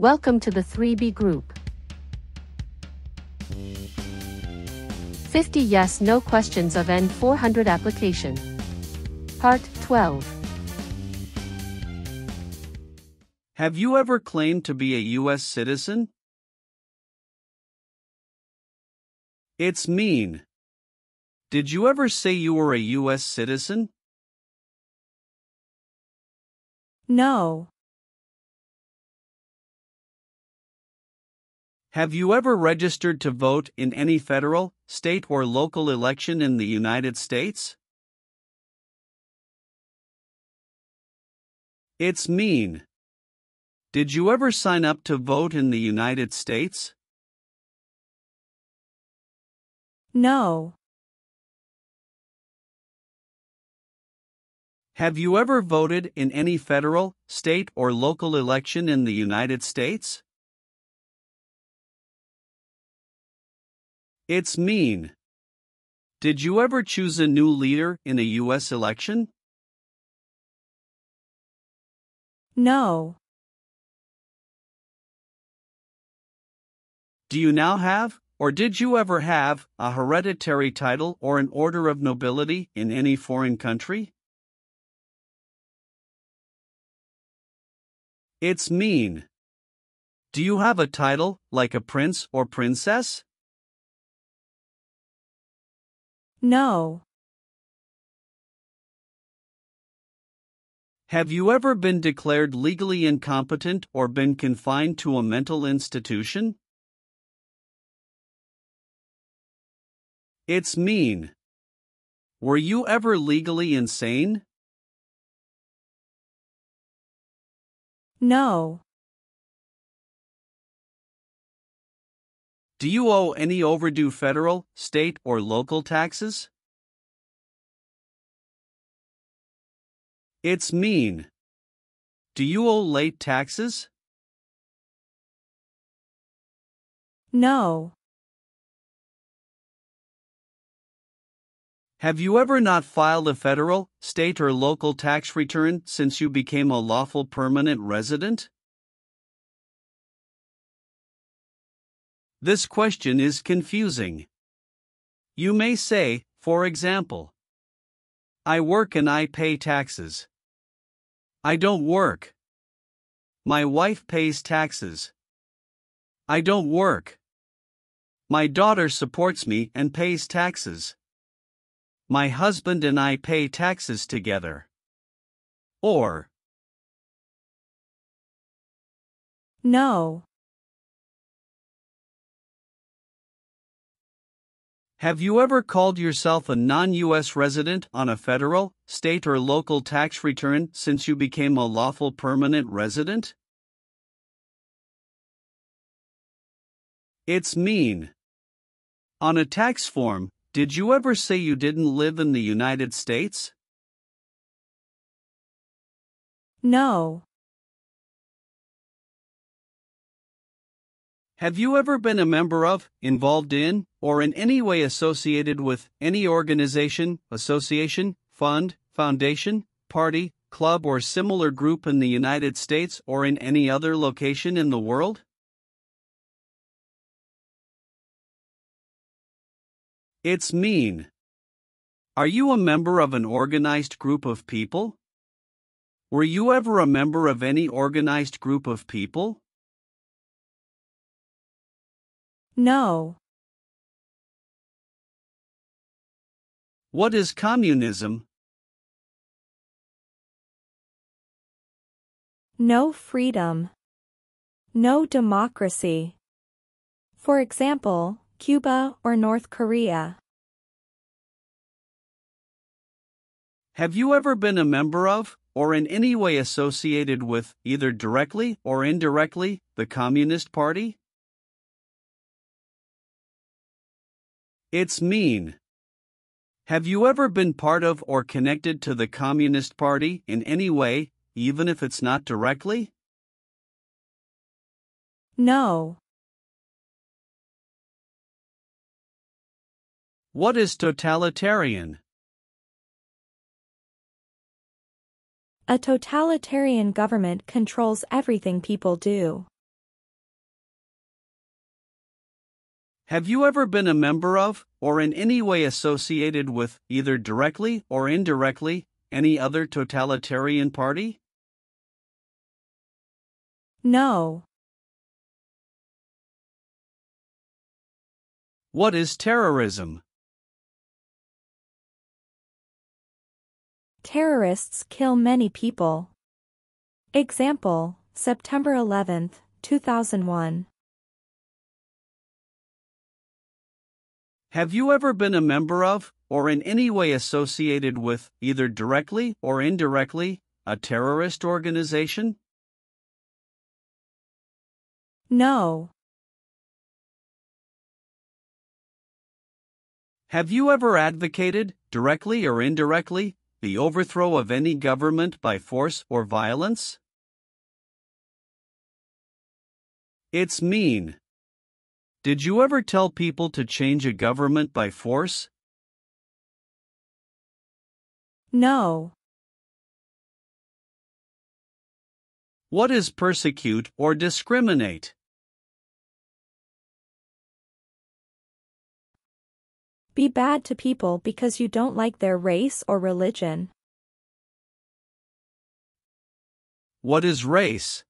Welcome to the 3B group. 50 yes no questions of N400 application. Part 12. Have you ever claimed to be a U.S. citizen? It's mean. Did you ever say you were a U.S. citizen? No. Have you ever registered to vote in any federal, state, or local election in the United States? It's mean. Did you ever sign up to vote in the United States? No. Have you ever voted in any federal, state, or local election in the United States? It's mean. Did you ever choose a new leader in a U.S. election? No. Do you now have, or did you ever have, a hereditary title or an order of nobility in any foreign country? It's mean. Do you have a title, like a prince or princess? No. Have you ever been declared legally incompetent or been confined to a mental institution? It's mean. Were you ever legally insane? No. Do you owe any overdue federal, state, or local taxes? It's mean. Do you owe late taxes? No. Have you ever not filed a federal, state, or local tax return since you became a lawful permanent resident? This question is confusing. You may say, for example, I work and I pay taxes. I don't work. My wife pays taxes. I don't work. My daughter supports me and pays taxes. My husband and I pay taxes together. Or, No. Have you ever called yourself a non US resident on a federal, state, or local tax return since you became a lawful permanent resident? It's mean. On a tax form, did you ever say you didn't live in the United States? No. Have you ever been a member of, involved in, or in any way associated with any organization, association, fund, foundation, party, club, or similar group in the United States or in any other location in the world? It's mean. Are you a member of an organized group of people? Were you ever a member of any organized group of people? No. What is communism? No freedom. No democracy. For example, Cuba or North Korea. Have you ever been a member of, or in any way associated with, either directly or indirectly, the Communist Party? It's mean. Have you ever been part of or connected to the Communist Party in any way, even if it's not directly? No. What is totalitarian? A totalitarian government controls everything people do. Have you ever been a member of, or in any way associated with, either directly or indirectly, any other totalitarian party? No. What is terrorism? Terrorists kill many people. Example, September 11, 2001. Have you ever been a member of, or in any way associated with, either directly or indirectly, a terrorist organization? No. Have you ever advocated, directly or indirectly, the overthrow of any government by force or violence? It's mean. Did you ever tell people to change a government by force? No. What is persecute or discriminate? Be bad to people because you don't like their race or religion. What is race?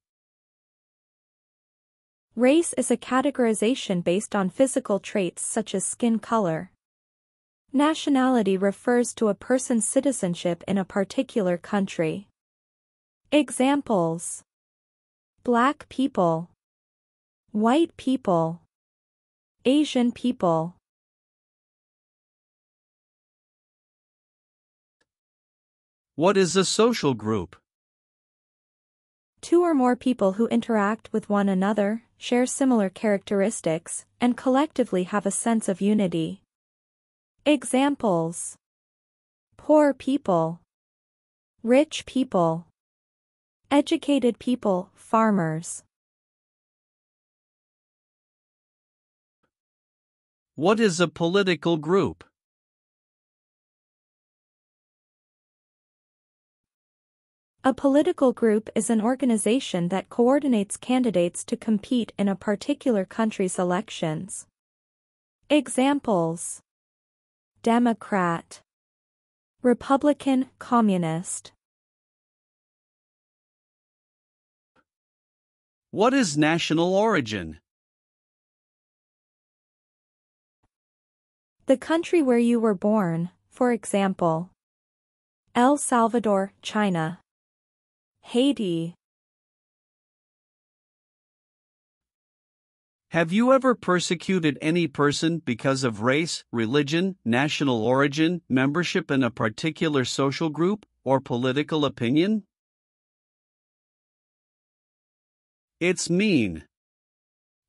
Race is a categorization based on physical traits such as skin color. Nationality refers to a person's citizenship in a particular country. Examples Black people, White people, Asian people. What is a social group? Two or more people who interact with one another, share similar characteristics, and collectively have a sense of unity. Examples Poor people, Rich people, Educated people, farmers. What is a political group? A political group is an organization that coordinates candidates to compete in a particular country's elections. Examples Democrat Republican Communist What is national origin? The country where you were born, for example. El Salvador, China. Haiti. Have you ever persecuted any person because of race, religion, national origin, membership in a particular social group, or political opinion? It's mean.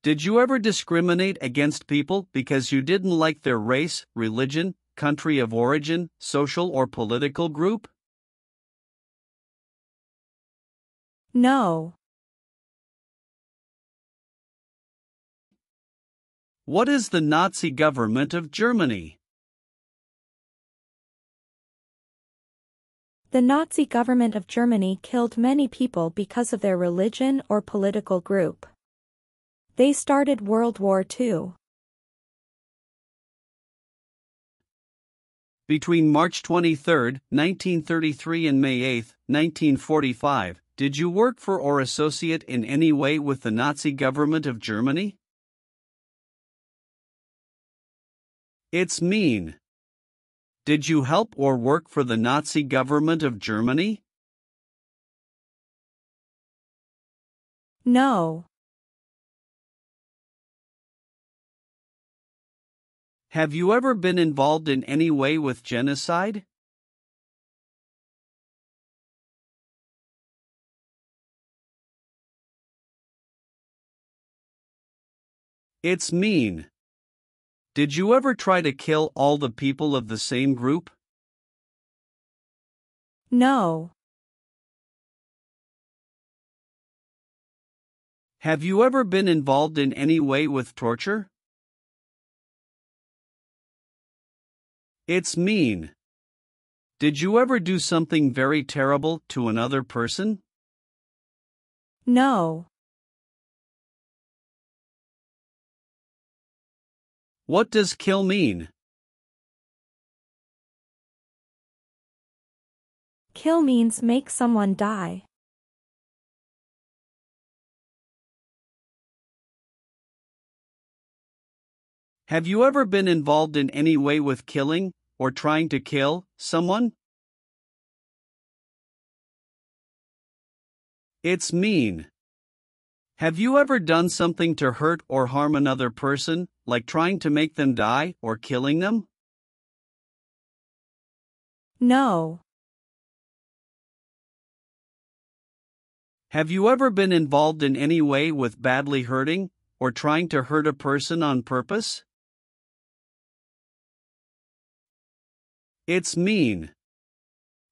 Did you ever discriminate against people because you didn't like their race, religion, country of origin, social or political group? No. What is the Nazi government of Germany? The Nazi government of Germany killed many people because of their religion or political group. They started World War II. Between March 23, 1933 and May 8, 1945, did you work for or associate in any way with the Nazi government of Germany? It's mean. Did you help or work for the Nazi government of Germany? No. Have you ever been involved in any way with genocide? It's mean. Did you ever try to kill all the people of the same group? No. Have you ever been involved in any way with torture? It's mean. Did you ever do something very terrible to another person? No. What does kill mean? Kill means make someone die. Have you ever been involved in any way with killing, or trying to kill, someone? It's mean. Have you ever done something to hurt or harm another person, like trying to make them die or killing them? No. Have you ever been involved in any way with badly hurting, or trying to hurt a person on purpose? It's mean.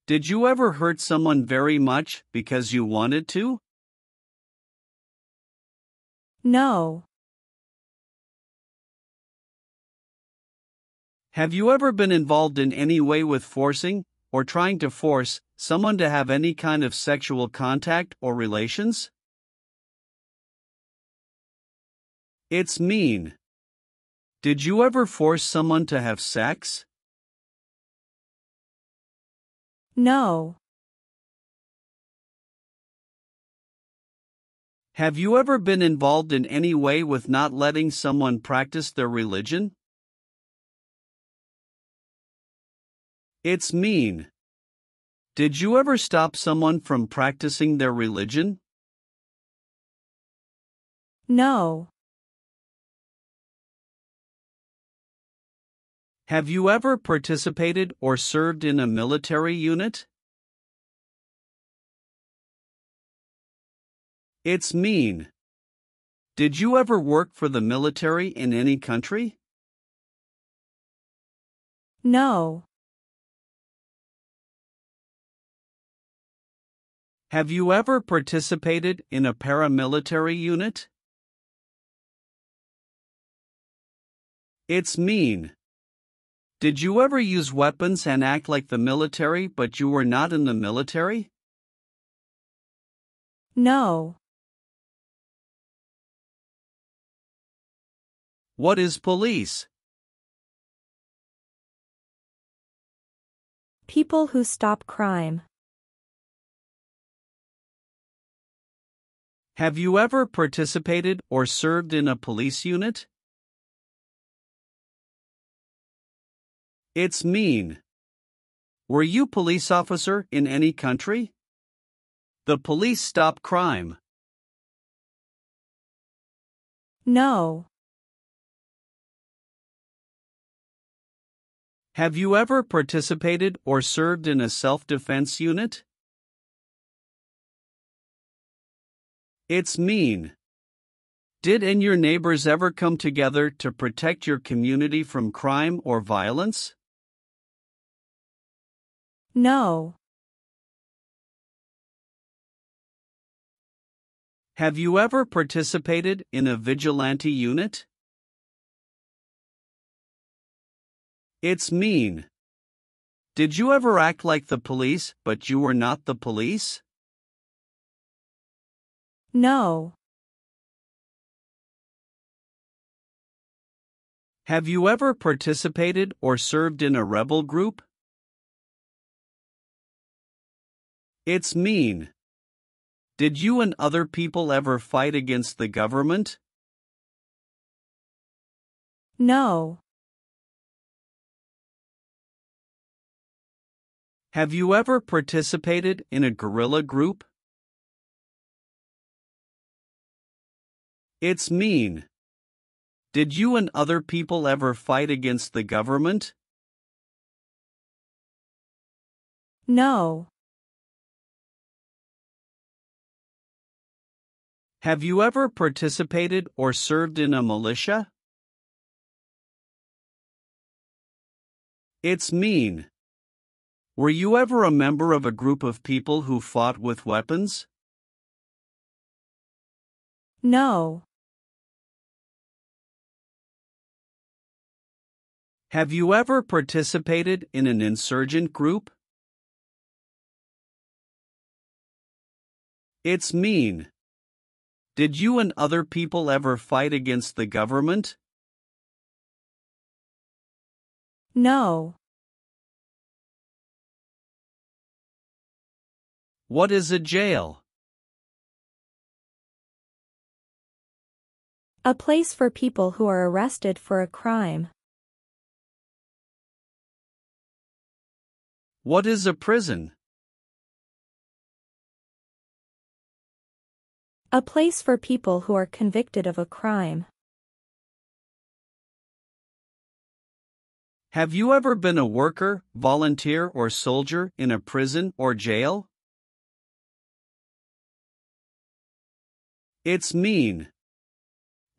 Did you ever hurt someone very much because you wanted to? No. Have you ever been involved in any way with forcing, or trying to force, someone to have any kind of sexual contact or relations? It's mean. Did you ever force someone to have sex? No. Have you ever been involved in any way with not letting someone practice their religion? It's mean. Did you ever stop someone from practicing their religion? No. Have you ever participated or served in a military unit? It's mean. Did you ever work for the military in any country? No. Have you ever participated in a paramilitary unit? It's mean. Did you ever use weapons and act like the military but you were not in the military? No. What is police? People who stop crime. Have you ever participated or served in a police unit? It's mean. Were you police officer in any country? The police stop crime. No. Have you ever participated or served in a self-defense unit? It's mean. Did and your neighbors ever come together to protect your community from crime or violence? No. Have you ever participated in a vigilante unit? It's mean. Did you ever act like the police but you were not the police? No. Have you ever participated or served in a rebel group? It's mean. Did you and other people ever fight against the government? No. Have you ever participated in a guerrilla group? It's mean. Did you and other people ever fight against the government? No. Have you ever participated or served in a militia? It's mean. Were you ever a member of a group of people who fought with weapons? No. Have you ever participated in an insurgent group? It's mean. Did you and other people ever fight against the government? No. What is a jail? A place for people who are arrested for a crime. What is a prison? A place for people who are convicted of a crime. Have you ever been a worker, volunteer, or soldier in a prison or jail? It's mean.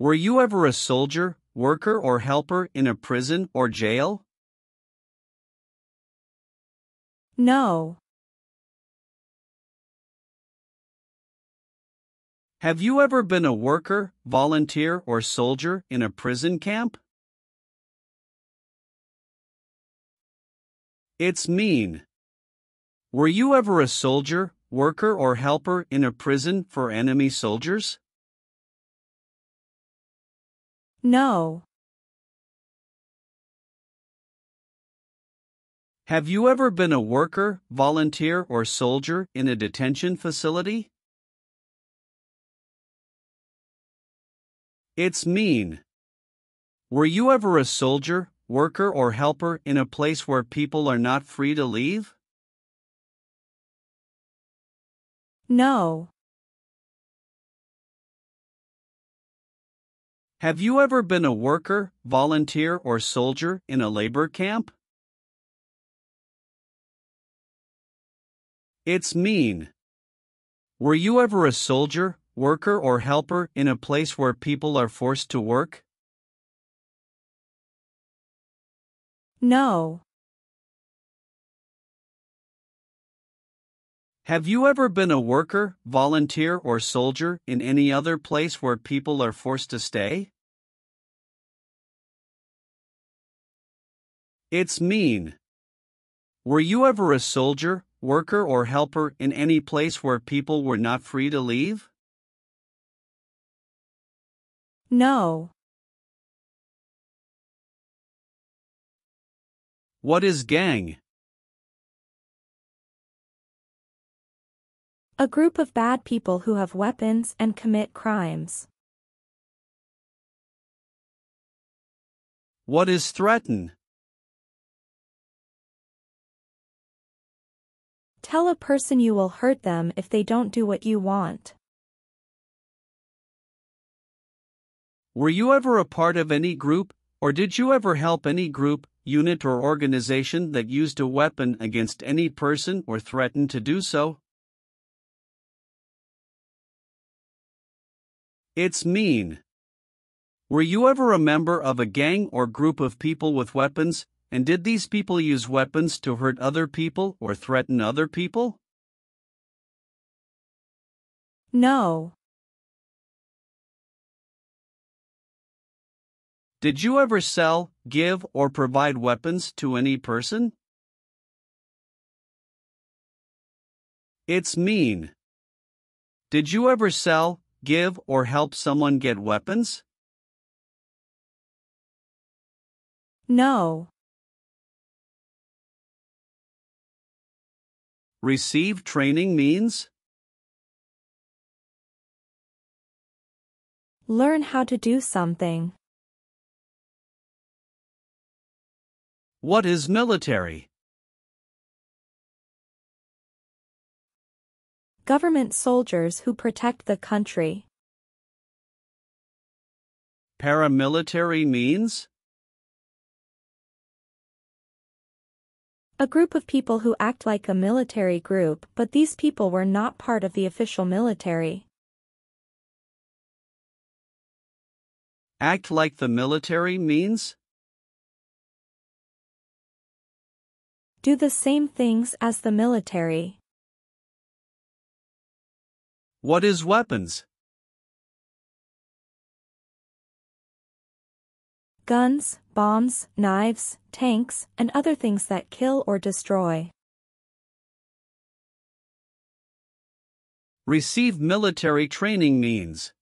Were you ever a soldier, worker, or helper in a prison or jail? No. Have you ever been a worker, volunteer, or soldier in a prison camp? It's mean. Were you ever a soldier, worker, or helper in a prison for enemy soldiers? No. Have you ever been a worker, volunteer, or soldier in a detention facility? It's mean. Were you ever a soldier, worker, or helper in a place where people are not free to leave? No. Have you ever been a worker, volunteer, or soldier in a labor camp? It's mean. Were you ever a soldier, worker, or helper in a place where people are forced to work? No. Have you ever been a worker, volunteer, or soldier in any other place where people are forced to stay? It's mean. Were you ever a soldier, worker, or helper in any place where people were not free to leave? No. What is gang? A group of bad people who have weapons and commit crimes. What is threaten? Tell a person you will hurt them if they don't do what you want. Were you ever a part of any group, or did you ever help any group, unit, or organization that used a weapon against any person or threatened to do so? It's mean. Were you ever a member of a gang or group of people with weapons, and did these people use weapons to hurt other people or threaten other people? No. Did you ever sell, give, or provide weapons to any person? It's mean. Did you ever sell, give, or help someone get weapons? No. Receive training means? Learn how to do something. What is military? Government soldiers who protect the country. Paramilitary means? A group of people who act like a military group, but these people were not part of the official military. Act like the military means? Do the same things as the military. What is weapons? Guns, bombs, knives, tanks, and other things that kill or destroy. Receive military training means?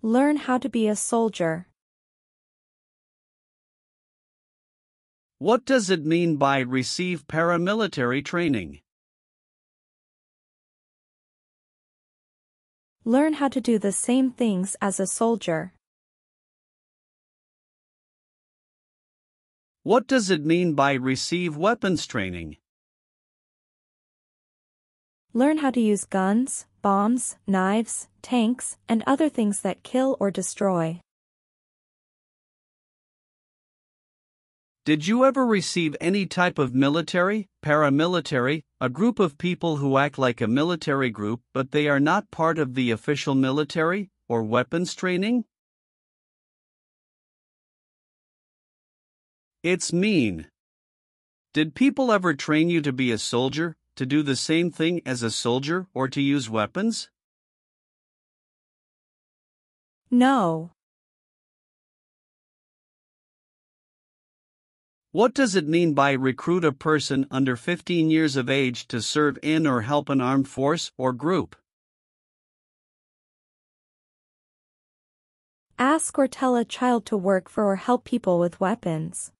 Learn how to be a soldier. What does it mean by receive paramilitary training? Learn how to do the same things as a soldier. What does it mean by receive weapons training? Learn how to use guns, bombs, knives, tanks, and other things that kill or destroy. Did you ever receive any type of military, paramilitary, a group of people who act like a military group but they are not part of the official military, or weapons training? It's mean. Did people ever train you to be a soldier, to do the same thing as a soldier, or to use weapons? No. What does it mean by recruit a person under 15 years of age to serve in or help an armed force or group? Ask or tell a child to work for or help people with weapons.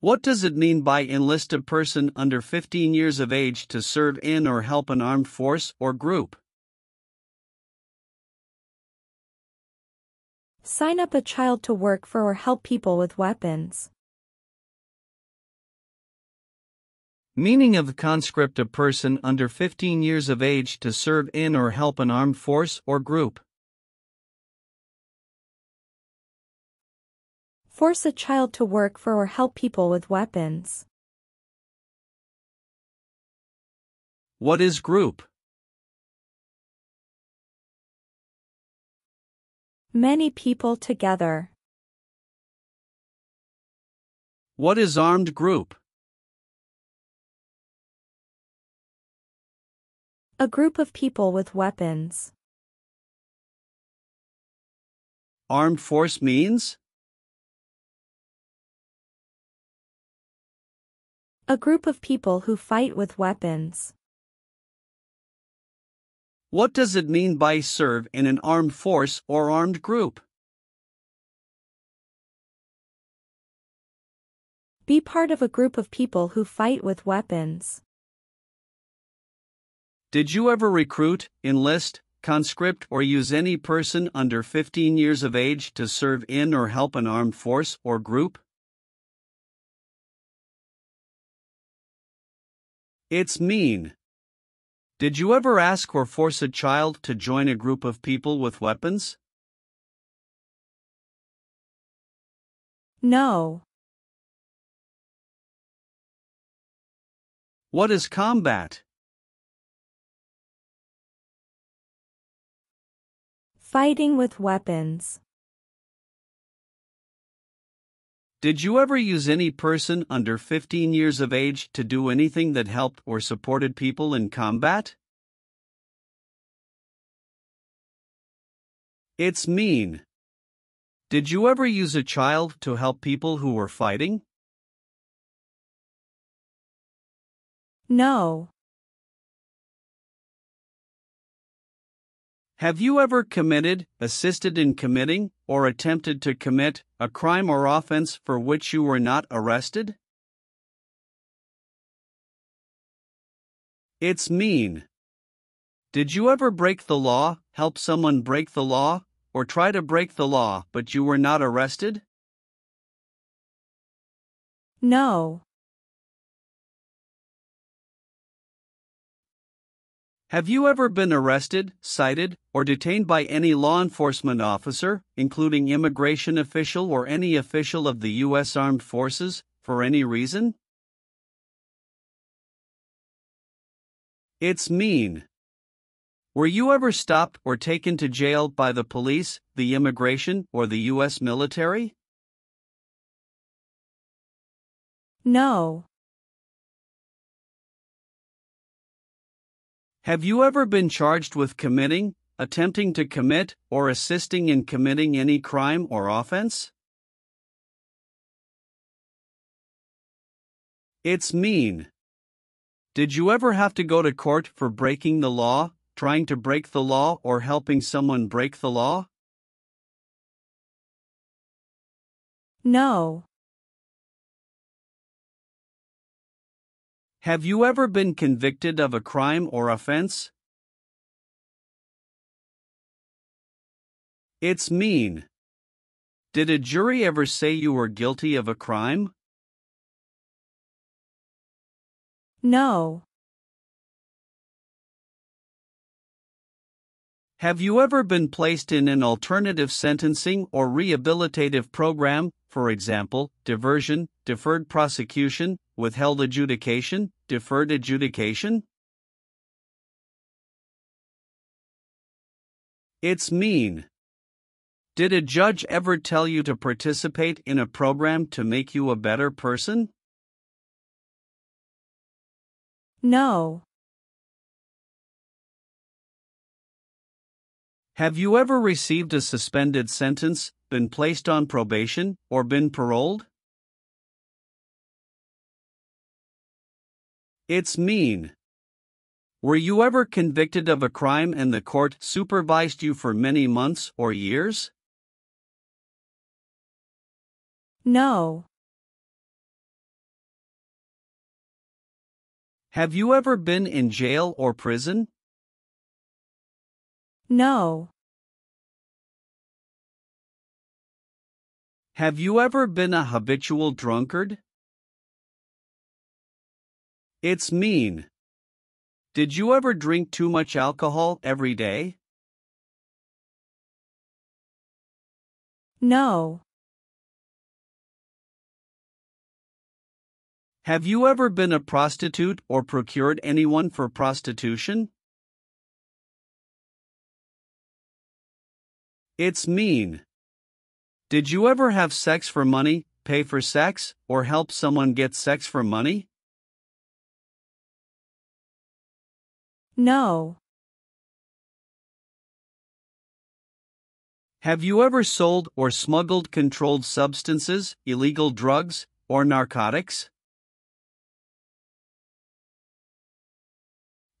What does it mean by enlist a person under 15 years of age to serve in or help an armed force or group? Sign up a child to work for or help people with weapons. Meaning of conscript a person under 15 years of age to serve in or help an armed force or group. Force a child to work for or help people with weapons. What is group? Many people together. What is armed group? A group of people with weapons. Armed force means? A group of people who fight with weapons. What does it mean by serve in an armed force or armed group? Be part of a group of people who fight with weapons. Did you ever recruit, enlist, conscript, or use any person under 15 years of age to serve in or help an armed force or group? It's mean. Did you ever ask or force a child to join a group of people with weapons? No. What is combat? Fighting with weapons. Did you ever use any person under 15 years of age to do anything that helped or supported people in combat? It's mean. Did you ever use a child to help people who were fighting? No. Have you ever committed, assisted in committing, or attempted to commit a crime or offense for which you were not arrested? It's mean. Did you ever break the law, help someone break the law, or try to break the law but you were not arrested? No. Have you ever been arrested, cited, or detained by any law enforcement officer, including immigration official or any official of the U.S. Armed Forces, for any reason? It's mean. Were you ever stopped or taken to jail by the police, the immigration, or the U.S. military? No. Have you ever been charged with committing, attempting to commit, or assisting in committing any crime or offense? It's mean. Did you ever have to go to court for breaking the law, trying to break the law, or helping someone break the law? No. Have you ever been convicted of a crime or offense? It's mean. Did a jury ever say you were guilty of a crime? No. Have you ever been placed in an alternative sentencing or rehabilitative program, for example, diversion, deferred prosecution, withheld adjudication, deferred adjudication? It's mean. Did a judge ever tell you to participate in a program to make you a better person? No. Have you ever received a suspended sentence, been placed on probation, or been paroled? It's mean. Were you ever convicted of a crime and the court supervised you for many months or years? No. Have you ever been in jail or prison? No. Have you ever been a habitual drunkard? It's mean. Did you ever drink too much alcohol every day? No. Have you ever been a prostitute or procured anyone for prostitution? It's mean. Did you ever have sex for money, pay for sex, or help someone get sex for money? No. Have you ever sold or smuggled controlled substances, illegal drugs, or narcotics?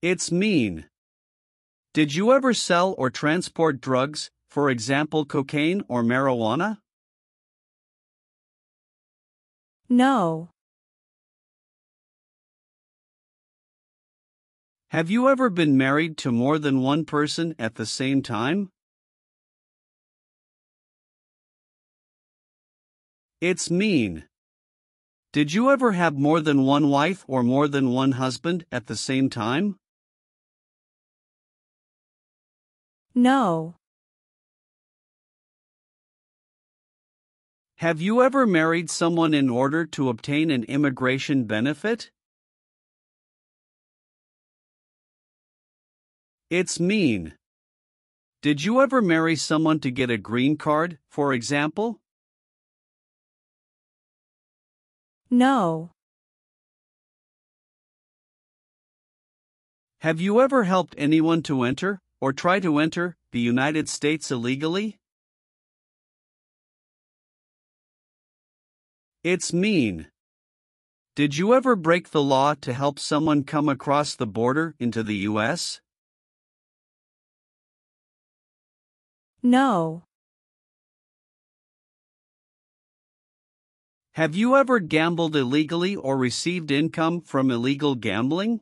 It's mean. Did you ever sell or transport drugs, for example cocaine or marijuana? No. Have you ever been married to more than one person at the same time? It's mean. Did you ever have more than one wife or more than one husband at the same time? No. Have you ever married someone in order to obtain an immigration benefit? It's mean. Did you ever marry someone to get a green card, for example? No. Have you ever helped anyone to enter, or try to enter, the United States illegally? It's mean. Did you ever break the law to help someone come across the border into the U.S.? No. Have you ever gambled illegally or received income from illegal gambling?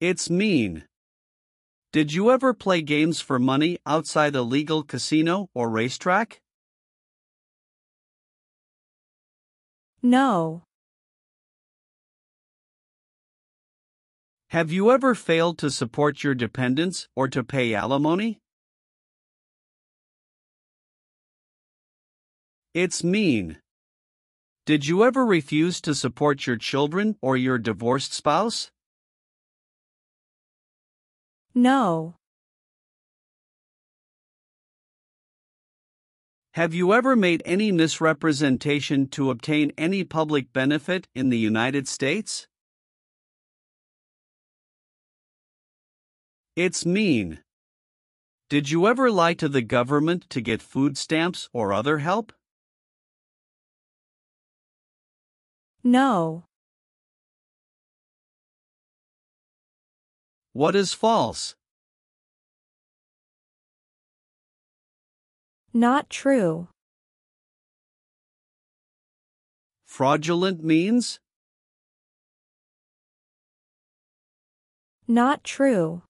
It's mean. Did you ever play games for money outside a legal casino or racetrack? No. Have you ever failed to support your dependents or to pay alimony? It's mean. Did you ever refuse to support your children or your divorced spouse? No. Have you ever made any misrepresentation to obtain any public benefit in the United States? It's mean. Did you ever lie to the government to get food stamps or other help? No. What is false? Not true. Fraudulent means? Not true.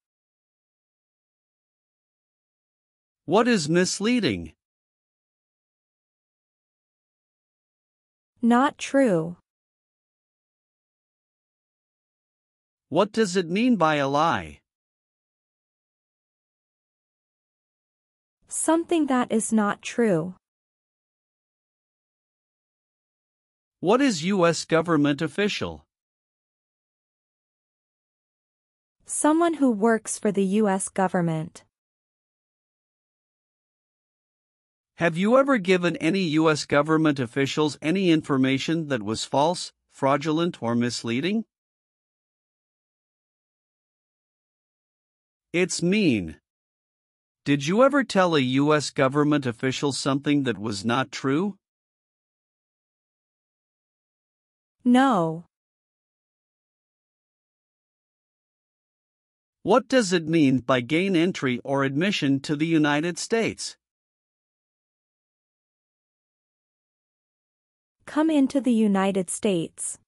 What is misleading? Not true. What does it mean by a lie? Something that is not true. What is U.S. government official? Someone who works for the U.S. government. Have you ever given any U.S. government officials any information that was false, fraudulent, or misleading? It's mean. Did you ever tell a U.S. government official something that was not true? No. What does it mean by gain entry or admission to the United States? Come into the United States.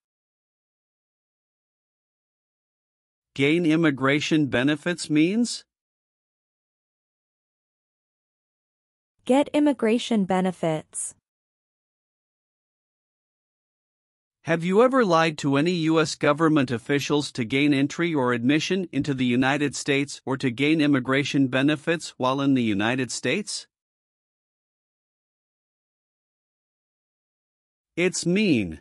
Gain immigration benefits means? Get immigration benefits. Have you ever lied to any U.S. government officials to gain entry or admission into the United States or to gain immigration benefits while in the United States? It's mean.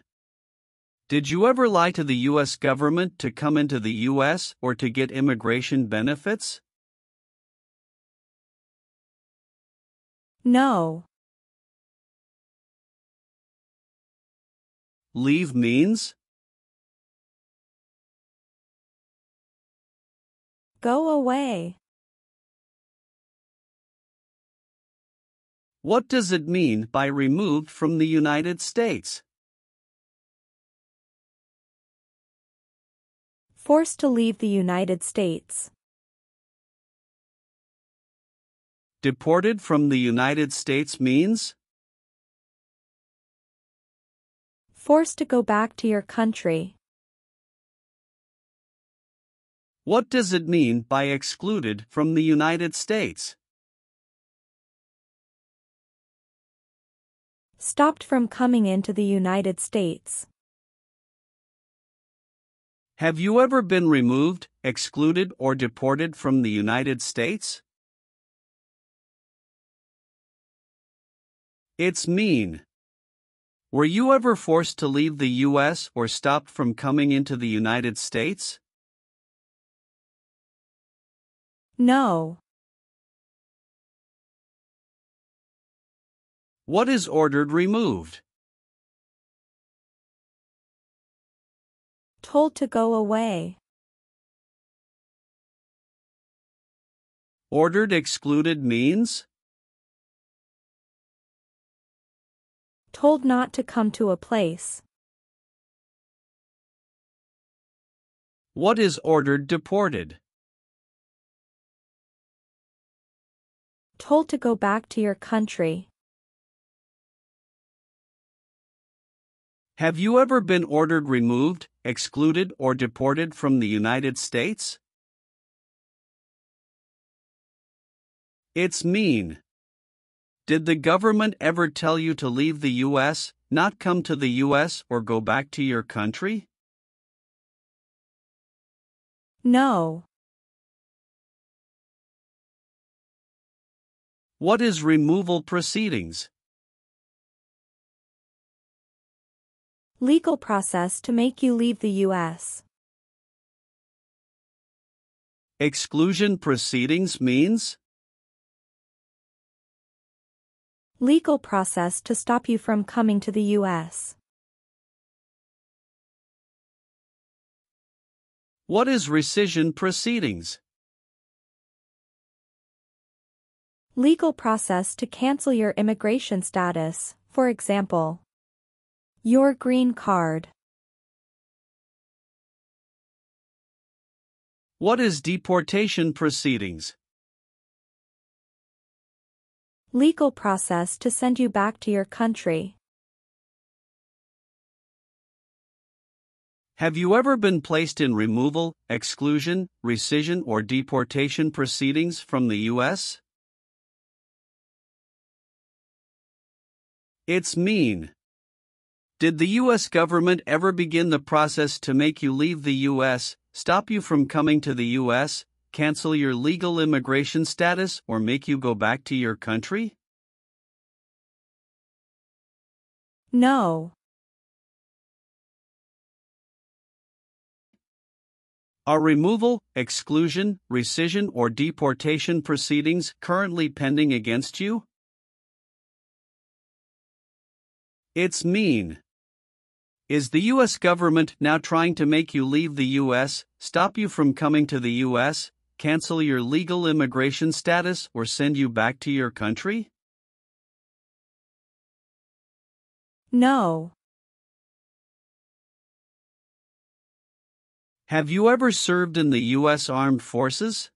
Did you ever lie to the U.S. government to come into the U.S. or to get immigration benefits? No. Leave means? Go away. What does it mean by removed from the United States? Forced to leave the United States. Deported from the United States means? Forced to go back to your country. What does it mean by excluded from the United States? Stopped from coming into the United States. Have you ever been removed, excluded, or deported from the United States? It's mean. Were you ever forced to leave the U.S. or stopped from coming into the United States? No. What is ordered removed? Told to go away. Ordered excluded means? Told not to come to a place. What is ordered deported? Told to go back to your country. Have you ever been ordered removed, excluded, or deported from the United States? It's mean. Did the government ever tell you to leave the U.S., not come to the U.S., or go back to your country? No. What is removal proceedings? Legal process to make you leave the U.S. Exclusion proceedings means? Legal process to stop you from coming to the U.S. What is rescission proceedings? Legal process to cancel your immigration status, for example. Your green card. What is deportation proceedings? Legal process to send you back to your country. Have you ever been placed in removal, exclusion, rescission, or deportation proceedings from the U.S.? It's mean. Did the U.S. government ever begin the process to make you leave the U.S., stop you from coming to the U.S., cancel your legal immigration status, or make you go back to your country? No. Are removal, exclusion, rescission, or deportation proceedings currently pending against you? It's mean. Is the U.S. government now trying to make you leave the U.S., stop you from coming to the U.S., cancel your legal immigration status, or send you back to your country? No. Have you ever served in the U.S. Armed Forces?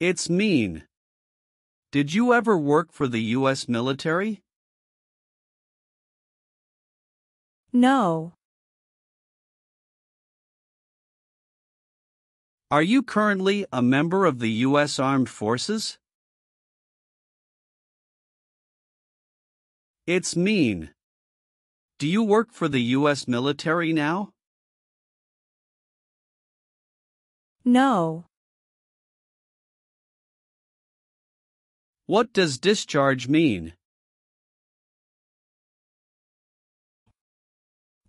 It's mean. Did you ever work for the U.S. military? No. Are you currently a member of the U.S. Armed Forces? It's mean. Do you work for the U.S. military now? No. What does discharge mean?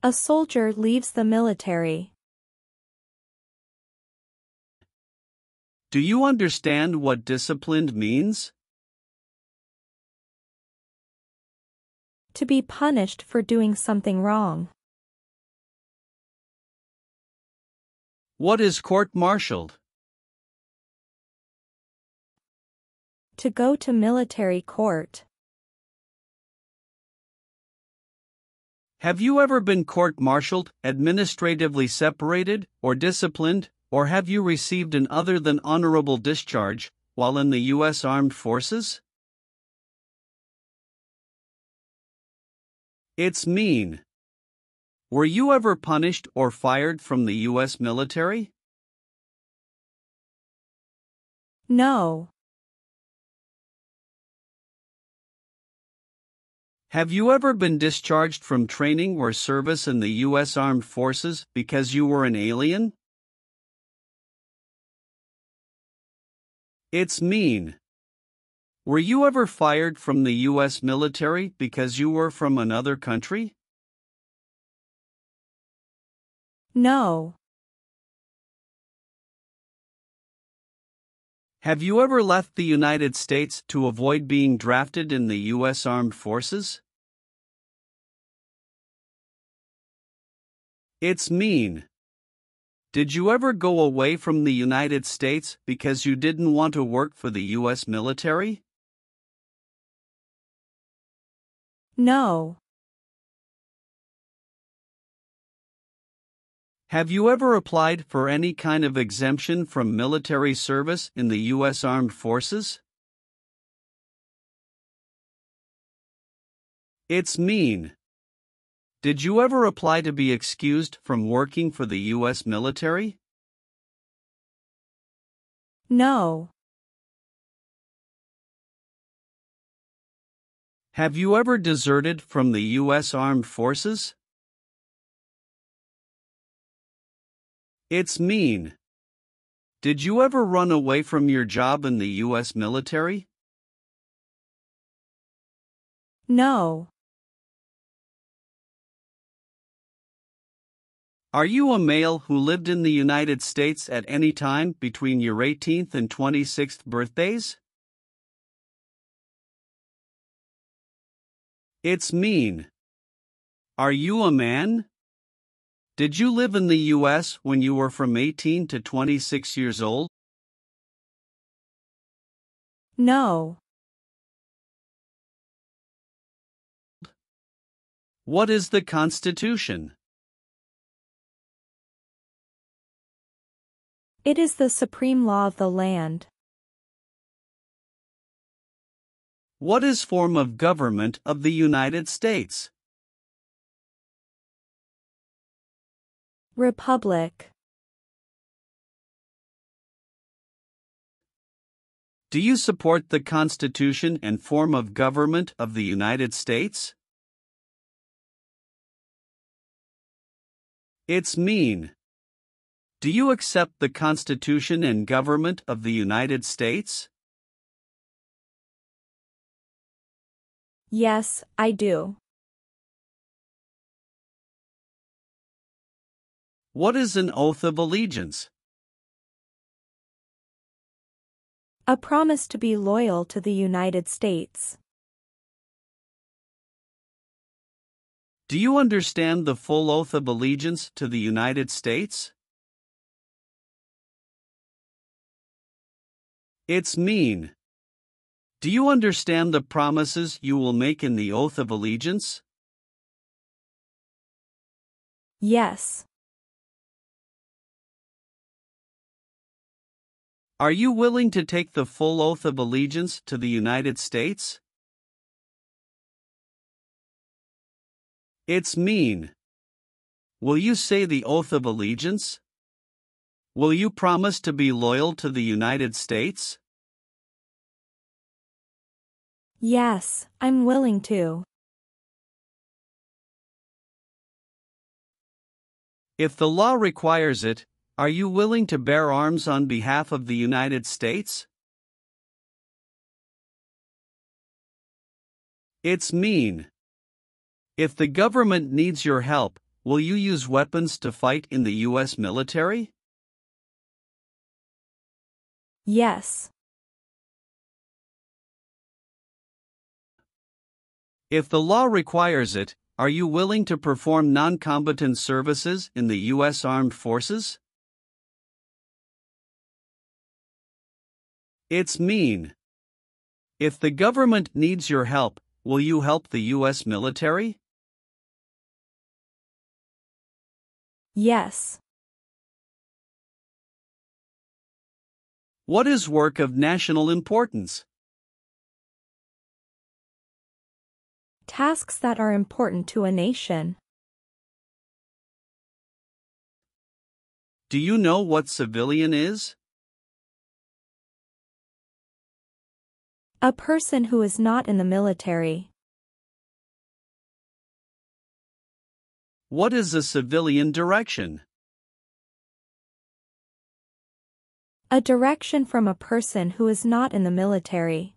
A soldier leaves the military. Do you understand what disciplined means? To be punished for doing something wrong. What is court-martialed? To go to military court. Have you ever been court-martialed, administratively separated, or disciplined, or have you received an other than honorable discharge while in the U.S. Armed Forces? It's mean. Were you ever punished or fired from the U.S. military? No. Have you ever been discharged from training or service in the U.S. Armed Forces because you were an alien? It's mean. Were you ever fired from the U.S. military because you were from another country? No. Have you ever left the United States to avoid being drafted in the U.S. Armed Forces? It's mean. Did you ever go away from the United States because you didn't want to work for the U.S. military? No. Have you ever applied for any kind of exemption from military service in the U.S. Armed Forces? It's mean. Did you ever apply to be excused from working for the U.S. military? No. Have you ever deserted from the U.S. Armed Forces? It's mean. Did you ever run away from your job in the U.S. military? No. Are you a male who lived in the United States at any time between your 18th and 26th birthdays? It's mean. Are you a man? Did you live in the U.S. when you were from 18 to 26 years old? No. What is the Constitution? It is the supreme law of the land. What is form of government of the United States? Republic. Do you support the Constitution and form of government of the United States? It's mean. Do you accept the Constitution and government of the United States? Yes, I do. What is an oath of allegiance? A promise to be loyal to the United States. Do you understand the full oath of allegiance to the United States? It's mean. Do you understand the promises you will make in the oath of allegiance? Yes. Are you willing to take the full oath of allegiance to the United States? It's mean. Will you say the oath of allegiance? Will you promise to be loyal to the United States? Yes, I'm willing to. If the law requires it, are you willing to bear arms on behalf of the United States? It's mean. If the government needs your help, will you use weapons to fight in the U.S. military? Yes. If the law requires it, are you willing to perform non combatant services in the U.S. Armed Forces? It's mean. If the government needs your help, will you help the U.S. military? Yes. What is work of national importance? Tasks that are important to a nation. Do you know what civilian is? A person who is not in the military. What is a civilian direction? A direction from a person who is not in the military.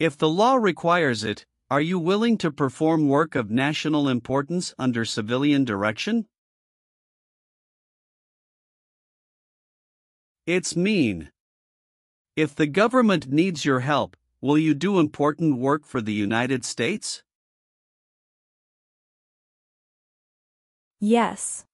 If the law requires it, are you willing to perform work of national importance under civilian direction? It's mean. If the government needs your help, will you do important work for the United States? Yes.